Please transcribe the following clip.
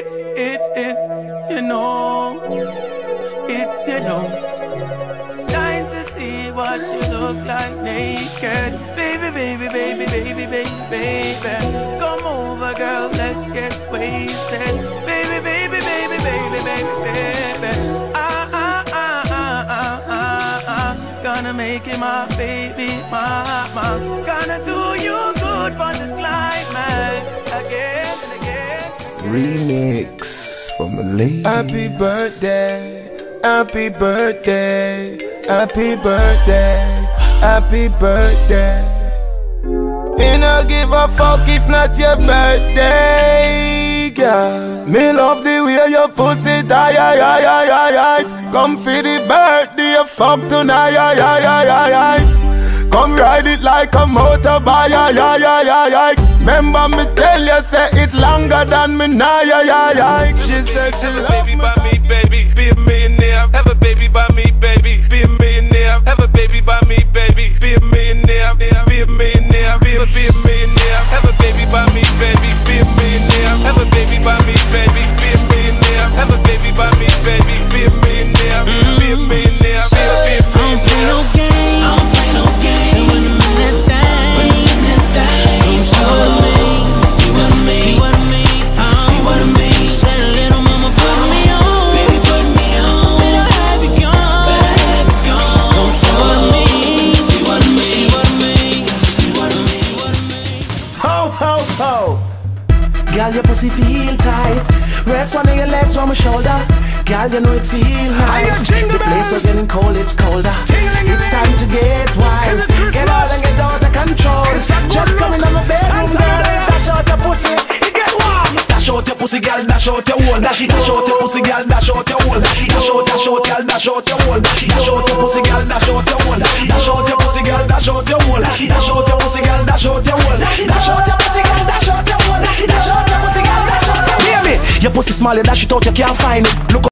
it's, it's, it's, you know, it's, you know. Time to see what you look like naked. Baby, baby, baby, baby, baby, baby. Come over, girl, let's get wasted. Baby, baby, baby, baby, baby, baby. Ah, ah, ah, ah, ah, ah, ah. Gonna make it my baby mama. Remix from the ladies. Happy birthday, happy birthday, happy birthday, happy birthday. Me no give a fuck if not your birthday, girl. Me love the way your pussy tie, ay, ay, ay, ay, ay. Come for the birthday, fuck tonight, ay, ay, ay, ay, ay. Come ride it like a motorbike, ay, ay, ay, ay, ay. Remember me tell you, say it longer than me now, ay, ay, ay. She said she love baby me. by me, baby. Be a Girl, your pussy feel tight. Rest one of your legs on my shoulder. Girl, you know it feel nice. The place was getting cold, it's colder. It's time to get wild. Is it Christmas? Get out and get out of control. It's a good Just come in on my bedroom, girl. Dash out your pussy. It get warm. Dash out your pussy, girl. Dash out your hole. Dash it. Dash out your pussy, girl. Dash out your hole. Dash it. Dash out, dash out, girl. Dash out your hole. Dash out your pussy, girl. Dash out your hole. Dash out your pussy, girl. Dash out your hole. Dash. Dash out your pussy, girl. Dash out your hole. Dash out pussy small, you it out, you can't find it. Look